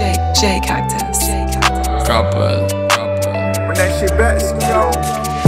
J Cactus. Couple. When that shit back, yo.